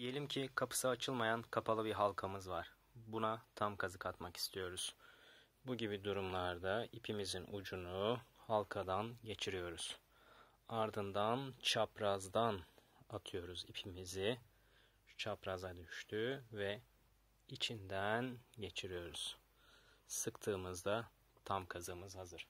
Diyelim ki kapısı açılmayan kapalı bir halkamız var. Buna tam kazık atmak istiyoruz. Bu gibi durumlarda ipimizin ucunu halkadan geçiriyoruz. Ardından çaprazdan atıyoruz ipimizi. Şu çapraza düştü ve içinden geçiriyoruz. Sıktığımızda tam kazığımız hazır.